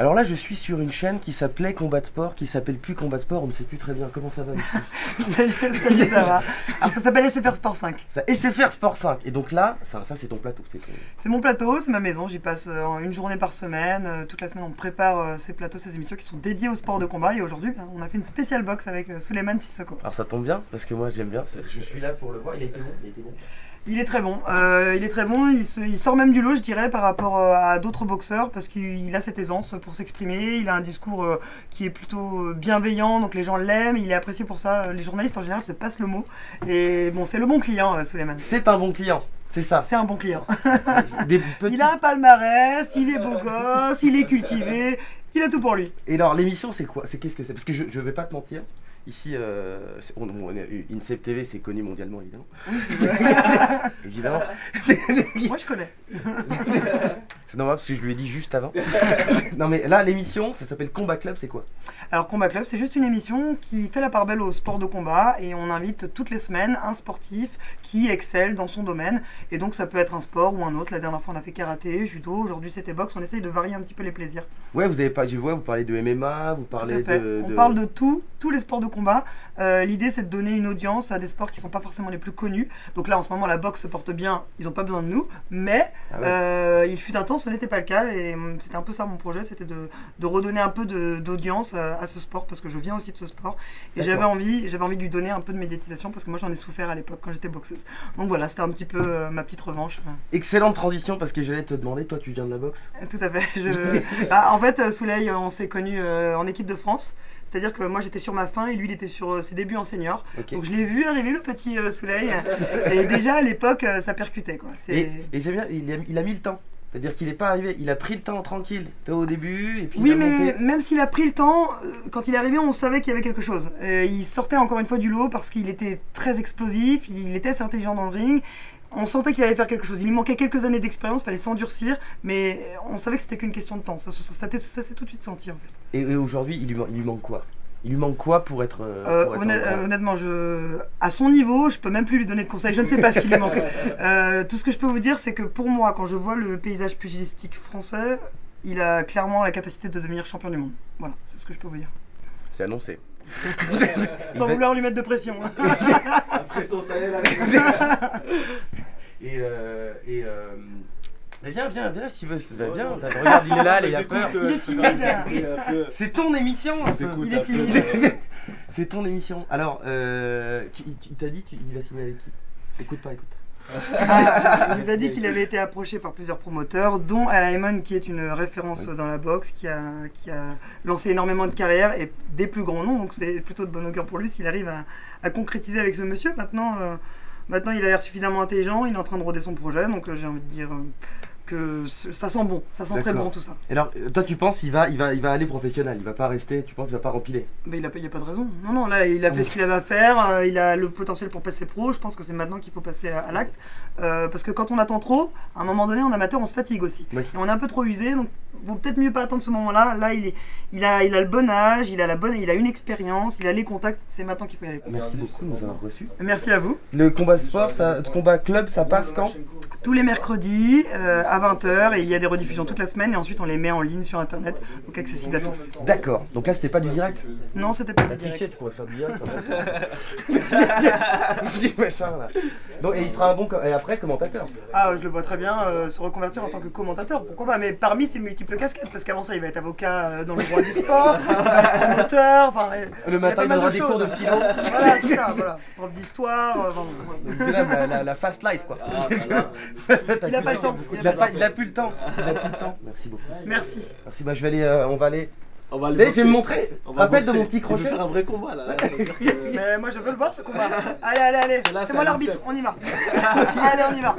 Alors là, je suis sur une chaîne qui s'appelait Combat Sport, qui s'appelle plus Combat Sport, on ne sait plus très bien comment ça va. salut, salut, ça va. Alors ça s'appelle SFR Sport 5. Ça, SFR Sport 5. Et donc là, ça, ça c'est ton plateau. C'est mon plateau, c'est ma maison. J'y passe euh, une journée par semaine. Euh, toute la semaine, on prépare euh, ces plateaux, ces émissions qui sont dédiées au sport de combat. Et aujourd'hui, ben, on a fait une spéciale box avec Suleiman Sissoko. Alors ça tombe bien, parce que moi j'aime bien. Je suis là pour le voir. Il a été bon. Il a été bon. Il est très bon. Euh, il est très bon. Il, sort même du lot, je dirais, par rapport euh, à d'autres boxeurs, parce qu'il a cette aisance pour s'exprimer. Il a un discours euh, qui est plutôt bienveillant, donc les gens l'aiment. Il est apprécié pour ça. Les journalistes en général se passent le mot. Et bon, c'est le bon client, Suleiman. C'est un bon client. C'est ça. C'est un bon client. Il a un palmarès, il est beau gosse, il est cultivé, il a tout pour lui. Et alors, l'émission, c'est quoi? C'est qu'est-ce que c'est? Parce que je, je vais pas te mentir. Ici, euh, INSEP TV, c'est connu mondialement, évidemment. évidemment. Moi, je connais. c'est normal parce que je lui ai dit juste avant. non, mais là, l'émission, ça s'appelle Combat Club, c'est quoi? Alors, Combat Club, c'est juste une émission qui fait la part belle au sport de combat et on invite toutes les semaines un sportif qui excelle dans son domaine. Et donc, ça peut être un sport ou un autre. La dernière fois, on a fait karaté, judo. Aujourd'hui, c'était boxe. On essaye de varier un petit peu les plaisirs. Ouais, vous avez pas, je vois, vous parlez de MMA, vous parlez de, On parle de tout, tous les sports de combat. Euh, l'idée, c'est de donner une audience à des sports qui sont pas forcément les plus connus. Donc là, en ce moment, la boxe se porte bien. Ils n'ont pas besoin de nous. Mais ah euh, il fut un temps, ce n'était pas le cas. Et c'était un peu ça mon projet, c'était de, redonner un peu d'audience à, ce sport parce que je viens aussi de ce sport. Et j'avais envie, j'avais envie de lui donner un peu de médiatisation parce que moi, j'en ai souffert à l'époque quand j'étais boxeuse. Donc voilà, c'était un petit peu euh, ma petite revanche. Excellente transition parce que j'allais te demander, toi, tu viens de la boxe? Tout à fait. Ah, en fait, Soleil, on s'est connus en équipe de France. C'est-à-dire que moi j'étais sur ma fin et lui il était sur euh, ses débuts en senior. Donc je l'ai vu arriver le petit euh, Soleil. et déjà à l'époque euh, ça percutait. Quoi. Et, j'aime bien, il a, mis le temps. C'est-à-dire qu'il n'est pas arrivé, il a pris le temps tranquille, au début, et puis Oui, mais même s'il a pris le temps, quand il est arrivé, on savait qu'il y avait quelque chose. il sortait encore une fois du lot parce qu'il était très explosif, il était assez intelligent dans le ring, on sentait qu'il allait faire quelque chose. Il lui manquait quelques années d'expérience, il fallait s'endurcir, mais on savait que c'était qu'une question de temps. Ça, s'est tout de suite senti en fait. Et, aujourd'hui, il, lui manque quoi? Il lui manque quoi pour être. Euh, euh, euh, honnêtement, je, à son niveau, je peux même plus lui donner de conseils. Je ne sais pas ce qu'il lui manque. tout ce que je peux vous dire, c'est que pour moi, quand je vois le paysage pugilistique français, il a clairement la capacité de devenir champion du monde. Voilà, c'est ce que je peux vous dire. C'est annoncé. Sans vouloir lui mettre de pression. La pression, ça y est, là. et. Euh, et euh, mais viens, viens, viens si tu veux. viens, regarde, il est là, il a peur. Il est timide. C'est ton émission. Il est timide. C'est ton émission. Alors, euh, il t'a dit qu'il va signer avec qui? Écoute pas, écoute pas. Il nous a dit qu'il avait été approché par plusieurs promoteurs, dont Alaimon, qui est une référence dans la boxe, qui a, qui a lancé énormément de carrières et des plus grands noms. Donc c'est plutôt de bon augure pour lui s'il arrive à, concrétiser avec ce monsieur. Maintenant, euh, maintenant il a l'air suffisamment intelligent, il est en train de roder son projet. Donc euh, j'ai envie de dire. Que ça sent bon, ça sent très bon tout ça. Et alors, toi tu penses il va, il va, il va aller professionnel, il va pas rester, tu penses qu'il va pas rempiler Mais il a, il a pas de raison. Non, non, là il a fait ce qu'il avait à faire, euh, il a le potentiel pour passer pro. Je pense que c'est maintenant qu'il faut passer à, l'acte, euh, parce que quand on attend trop, à un moment donné en amateur on se fatigue aussi. Et on est un peu trop usé, donc vaut peut-être mieux pas attendre ce moment-là. Là il est, il a, il a le bon âge, il a la bonne, il a une expérience, il a les contacts. C'est maintenant qu'il faut y aller. Merci beaucoup de nous avoir reçus. Merci à vous. Le combat sport, ça, combat club, ça passe quand? Tous les mercredis euh, à 20h et il y a des rediffusions toute la semaine et ensuite on les met en ligne sur internet, donc accessible à tous. D'accord. Donc là c'était pas du direct? Non, c'était pas du direct. tu pourrais faire du direct. Dis machin là. Donc, et il sera un bon et après commentateur. Ah, je le vois très bien euh, se reconvertir en tant que commentateur. Pourquoi pas Mais parmi ses multiples casquettes, parce qu'avant ça il va être avocat euh, dans le droit du sport, promoteur, enfin. Le matin il aura des cours de philo. voilà, c'est ça. Voilà, prof d'histoire. Euh, la, la, fast life quoi. Ah, il a pas le temps. Il a plus le temps. Merci beaucoup. Merci. Merci. Bah, je vais aller, euh, on va aller. On va aller. Je vais me montrer. Rappelle de mon petit crochet. Je vais faire un vrai combat là. Mais moi je veux le voir ce combat. Allez, allez, allez. C'est moi l'arbitre. On y va. allez, on y va.